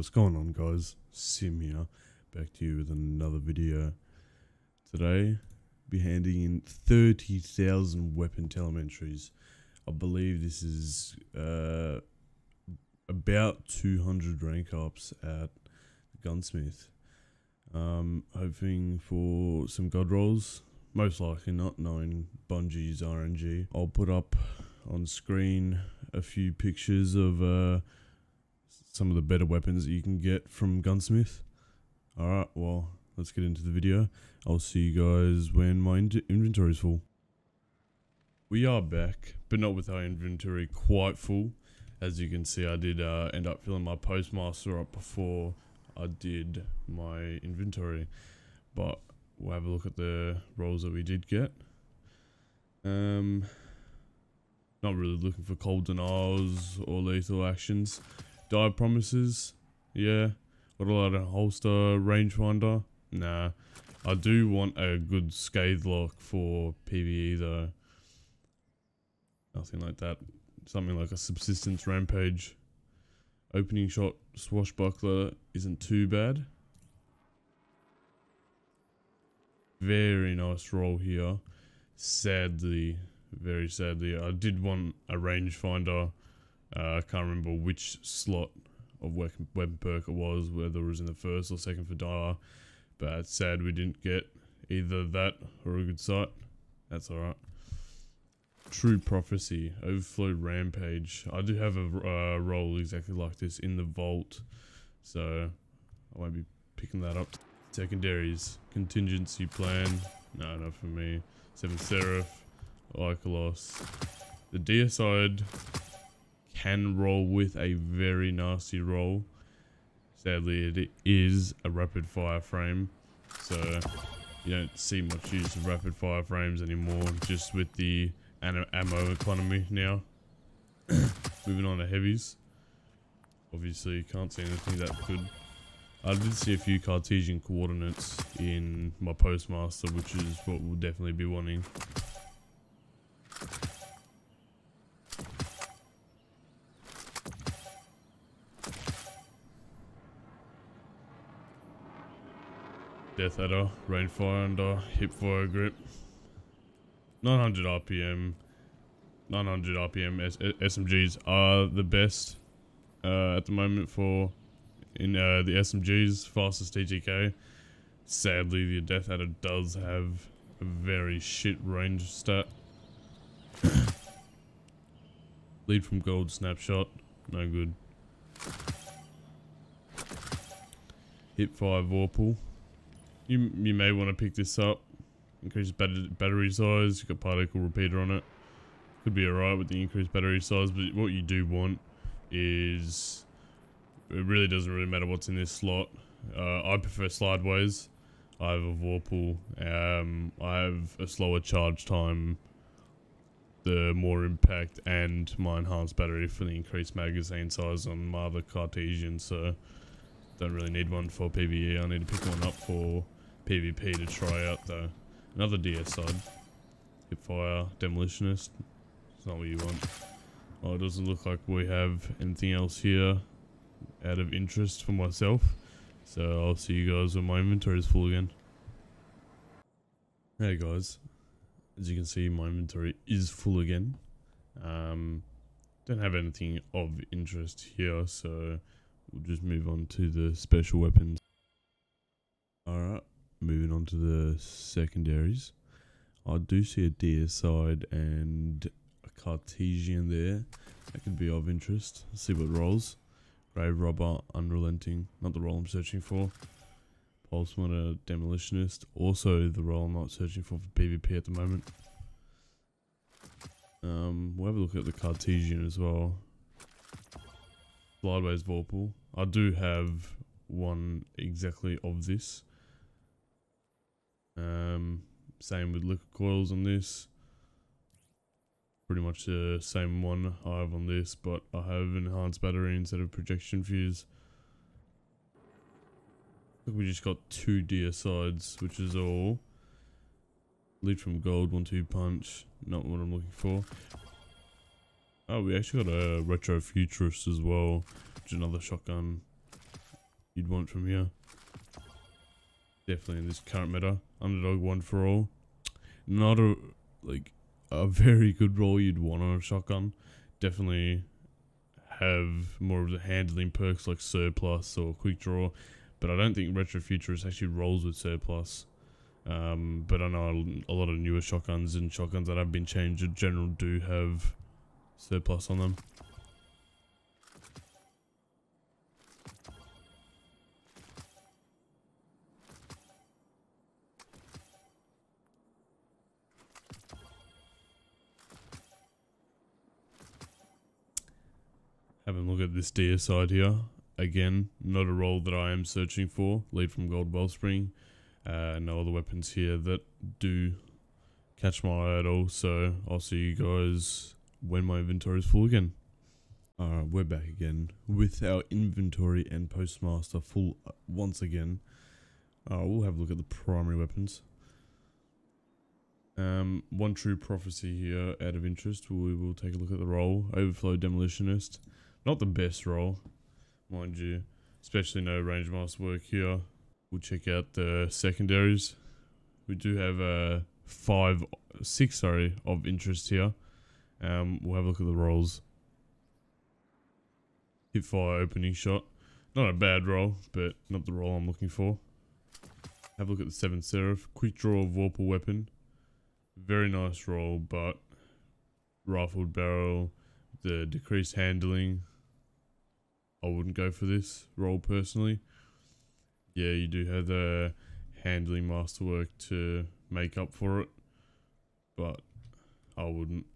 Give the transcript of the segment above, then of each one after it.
what's going on guys? Sym here, back to you with another video. Today, be handing in 30,000 weapon telemetries. I believe this is uh, about 200 rank ups at Gunsmith. Um, hoping for some god rolls, most likely not knowing Bungie's RNG. I'll put up on screen a few pictures of uh, some of the better weapons that you can get from Gunsmith. Alright, well, let's get into the video. I'll see you guys when my in inventory is full. We are back, but not with our inventory quite full. As you can see, I did uh, end up filling my postmaster up before I did my inventory. But we'll have a look at the rolls that we did get. Um, not really looking for cold denials or lethal actions. Dire Promises, yeah. What a lot of holster rangefinder, nah. I do want a good Scathelocke for PVE though. Nothing like that. Something like a subsistence rampage. Opening shot swashbuckler isn't too bad. Very nice roll here. Sadly, very sadly. I did want a rangefinder. Uh, I can't remember which slot of weapon, perk it was, whether it was in the first or second for Dire. But it's sad we didn't get either that or a good sight. That's alright. True Prophecy, Overflow Rampage. I do have a uh, roll exactly like this in the vault, so I won't be picking that up. Secondaries, Contingency Plan. No, not for me. Seven Seraph, Ikelos. The deicide can roll with a very nasty roll. Sadly, it is a rapid fire frame, so you don't see much use of rapid fire frames anymore, just with the ammo economy now. Moving on to heavies. Obviously, you can't see anything that good. I did see a few Cartesian coordinates in my postmaster, which is what we'll definitely be wanting. Death Adder, Rangefinder, Hipfire Grip, 900 RPM, 900 RPM S SMGs are the best uh, at the moment for in uh, the SMGs, fastest TTK. Sadly, the Death Adder does have a very shit range stat. Lead from gold snapshot, no good. Hip 5 Vorpal. You, you may want to pick this up. Increase battery size, you got particle repeater on it. Could be alright with the increased battery size, but what you do want is... It really doesn't really matter what's in this slot. Uh, I prefer slideways. I have a Vorpal. Um, I have a slower charge time the more impact and my enhanced battery for the increased magazine size on my other Cartesian, so don't really need one for PvE. I need to pick one up for PvP to try out though. Another DSI. Hipfire, Demolitionist. It's not what you want. Oh, it doesn't look like we have anything else here out of interest for myself. So I'll see you guys when my inventory is full again. Hey guys, as you can see my inventory is full again um, don't have anything of interest here so we'll just move on to the special weapons moving on to the secondaries I do see a deicide and a Cartesian there that could be of interest Let's see what rolls Grave Robber Unrelenting not the role I'm searching for Pulse Monitor Demolitionist. Also the role I'm not searching for for PvP at the moment. Um, we'll have a look at the Cartesian as well. Slideways Vorpal. I do have one exactly of this. Um, same with liquid coils on this. Pretty much the same one I have on this, but I have enhanced battery instead of projection fuse we just got two deicides, which is all. Lead from gold, one two punch. Not what I'm looking for. Oh, we actually got a retro futurist as well, which is another shotgun. you'd want from here. Definitely in this current meta. Underdog one for all. Not a like a very good roll you'd want on a shotgun. Definitely have more of the handling perks like surplus or quick draw, but I don't think retro retrofuturist actually rolls with surplus. Um, but I know a lot of newer shotguns and shotguns that have been changed in general do have surplus on them. At this deicide here. Again, not a role that I am searching for. Lead from Gold Wellspring. Uh, no other weapons here that do catch my eye at all. So I'll see you guys when my inventory is full again. Alright, we're back again with our inventory and postmaster full uh, once again. We'll have a look at the primary weapons. Um, one true prophecy here out of interest. We will take a look at the role. Overflow Demolitionist. Not the best roll, mind you. Especially no range master work here. We'll check out the secondaries. We do have uh, five, six, sorry, of interest here. Um, we'll have a look at the rolls. Hip fire opening shot. Not a bad roll, but not the roll I'm looking for. Have a look at the Seven Seraph. Quick draw of Vorpal weapon. Very nice roll, but rifled barrel, the decreased handling. I wouldn't go for this role personally. Yeah, you do have the handling masterwork to make up for it, but I wouldn't.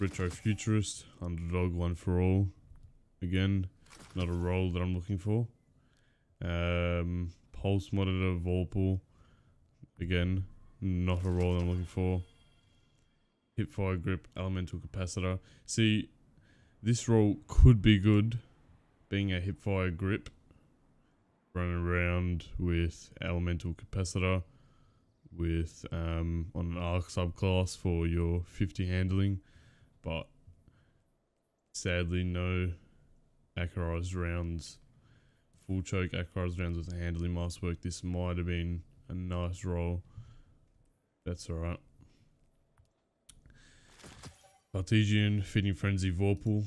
Retro Futurist, Underdog One for All. Again, not a role that I'm looking for. Um, Pulse Monitor Vorpal. Again, not a roll I'm looking for. Hipfire Grip, Elemental Capacitor. See, this roll could be good, being a Hipfire Grip. Running around with Elemental Capacitor with um, on an arc subclass for your 50 handling but sadly no accurized rounds full choke accurized rounds with handling masterwork this might have been a nice roll that's alright Cartesian, Feeding Frenzy, Vorpal.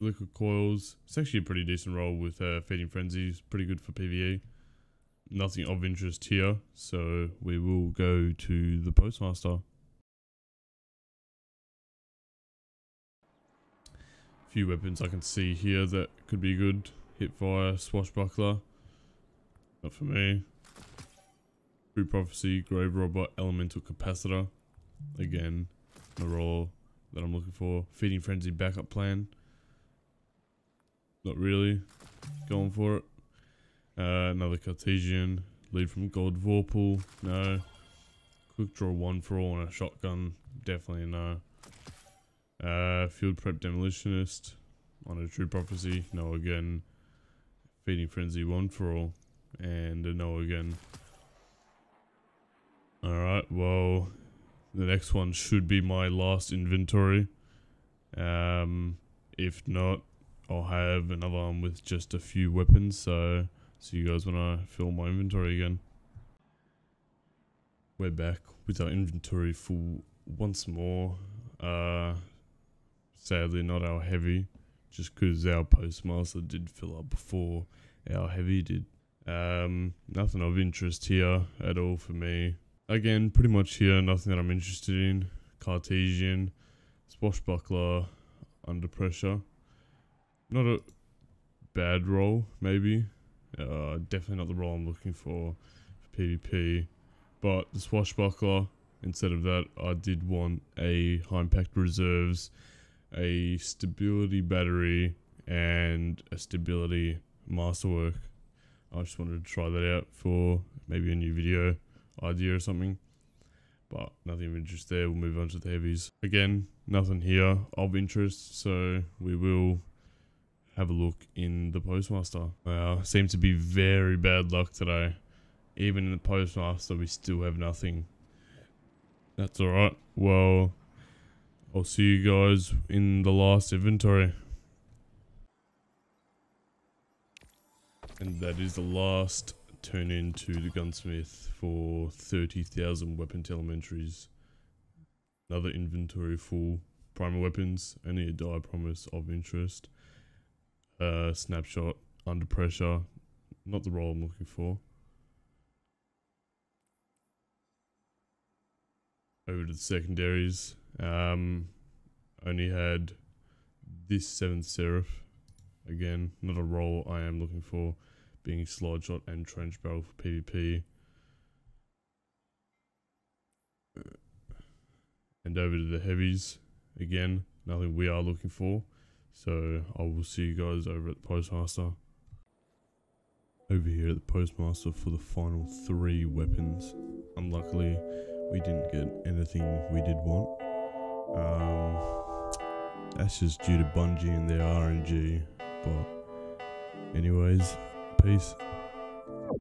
Liquid Coils. It's actually a pretty decent roll with uh, Feeding Frenzy. It's pretty good for PvE. Nothing of interest here, so we will go to the Postmaster. few weapons I can see here that could be good. Hipfire, Swashbuckler. Not for me. True Prophecy, Grave Robber, Elemental Capacitor. Again, the role that I'm looking for. Feeding Frenzy backup plan. Not really. Going for it. Uh, another Cartesian. Lead from Gold Vorpal. No. Quick draw one for all on a shotgun. Definitely no. Uh, field prep demolitionist on a true prophecy. No again. Feeding frenzy one for all, and no again. All right. Well, the next one should be my last inventory. Um, if not, I'll have another one with just a few weapons. So, see you guys when I fill my inventory again. We're back with our inventory full once more. Uh, sadly not our heavy, just because our postmaster did fill up before our heavy did. Um, nothing of interest here at all for me. Again, pretty much here, nothing that I'm interested in. Cartesian, Swashbuckler, Under Pressure. Not a bad role, maybe. Uh, definitely not the role I'm looking for for PvP. But the Swashbuckler, instead of that, I did want a High Impact Reserves a stability battery and a stability masterwork. I just wanted to try that out for maybe a new video idea or something. But nothing of interest there. We'll move on to the heavies. Again, nothing here of interest, so we will have a look in the Postmaster. Wow, seems to be very bad luck today. Even in the Postmaster, we still have nothing. That's alright. Well, I'll see you guys in the last inventory. And that is the last turn into the gunsmith for 30,000 weapon telemetries. Another inventory full. Primal weapons, only a Dire Promise of interest. Uh, snapshot, under pressure, not the role I'm looking for. Over to the secondaries. Um, only had this 7th Seraph. Again, not a role I am looking for, being slide shot and trench barrel for PvP. And over to the heavies. Again, nothing we are looking for. So I will see you guys over at the Postmaster. Over here at the Postmaster for the final three weapons. Unluckily, we didn't get anything we did want. Um, that's just due to Bungie and their RNG. But anyways, peace.